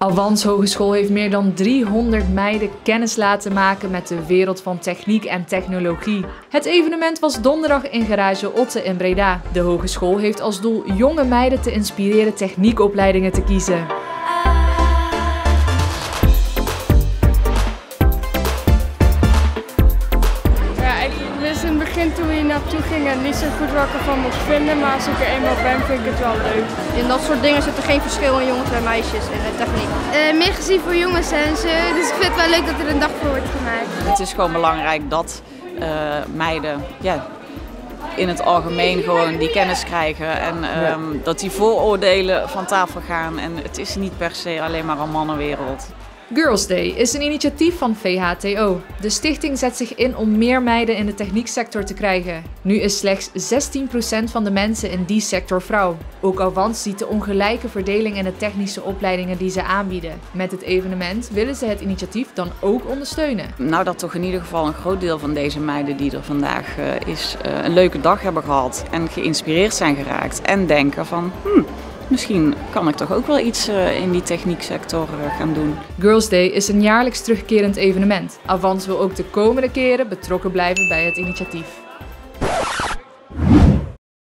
Avans Hogeschool heeft meer dan 300 meiden kennis laten maken met de wereld van techniek en technologie. Het evenement was donderdag in Garage Otte in Breda. De hogeschool heeft als doel jonge meiden te inspireren techniekopleidingen te kiezen. Begin toen we hier naartoe gingen niet zo goed wat ik ervan moest vinden, maar als ik er eenmaal ben vind ik het wel leuk. In dat soort dingen zit er geen verschil in jongens en meisjes in de techniek. Eh, meer gezien voor jongens en zo, dus ik vind het wel leuk dat er een dag voor wordt gemaakt. Het is gewoon belangrijk dat eh, meiden ja, in het algemeen gewoon die kennis krijgen en ehm, dat die vooroordelen van tafel gaan. En het is niet per se alleen maar een mannenwereld. Girls Day is een initiatief van VHTO. De stichting zet zich in om meer meiden in de technieksector te krijgen. Nu is slechts 16% van de mensen in die sector vrouw. Ook Avans ziet de ongelijke verdeling in de technische opleidingen die ze aanbieden. Met het evenement willen ze het initiatief dan ook ondersteunen. Nou, dat toch in ieder geval een groot deel van deze meiden die er vandaag uh, is, uh, een leuke dag hebben gehad en geïnspireerd zijn geraakt. En denken van, hmm, misschien kan ik toch ook wel iets eh, in die technieksector eh, gaan doen. Girls Day is een jaarlijks terugkerend evenement. Avans wil ook de komende keren betrokken blijven bij het initiatief.